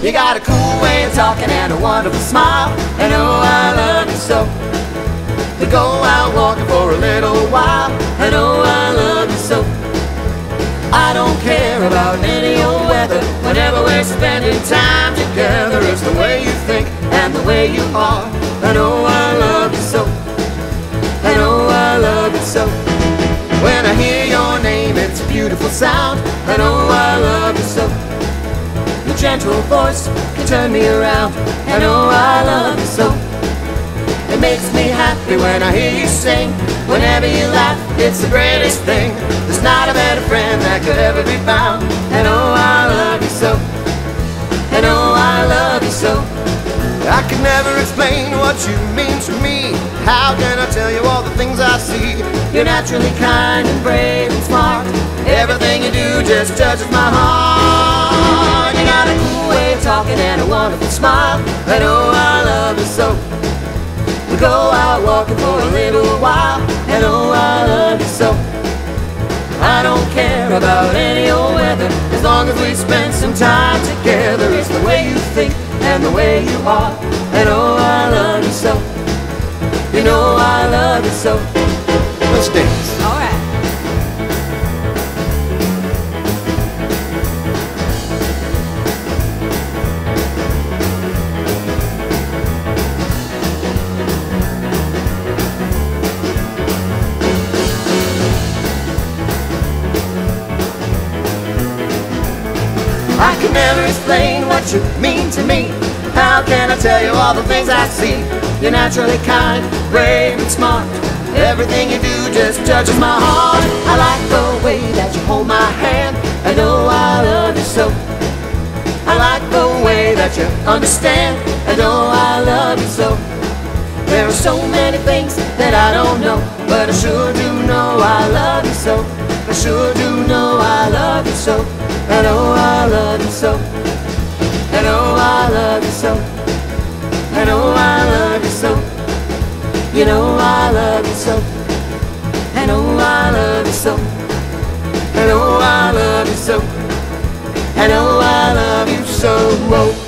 You got a cool way of talking and a wonderful smile. And oh, I love you so. To go out walking for a little while. And oh, I love you so. I don't care about any old weather Whenever we're spending time together It's the way you think and the way you are And oh, I love you so And oh, I love you so When I hear your name, it's a beautiful sound And oh, I love you so gentle voice can turn me around. And oh, I love you so. It makes me happy when I hear you sing. Whenever you laugh, it's the greatest thing. There's not a better friend that could ever be found. And oh, I love you so. And oh, I love you so. I can never explain what you mean to me. How can I tell you all the things I see? You're naturally kind and brave and smart. Everything you do just touches my heart talking and a wonderful smile And oh, I love you so We go out walking for a little while and oh, I love you so. I don't care about any old weather as long as we spend some time together. It's the way you think and the way you are, and oh, I love you so. You know I love you so. Can never explain what you mean to me. How can I tell you all the things I see? You're naturally kind, brave, and smart. Everything you do just touches my heart. I like the way that you hold my hand. I know I love you so. I like the way that you understand. I know I love you so. There are so many things that I don't know, but I sure do know I love you so. I sure do know love you so. And oh, I love you so. And oh, I love you so. And oh, I love you so. You know I love you so. And oh, I love you so. And oh, I love you so. And oh, I love you so. Oh.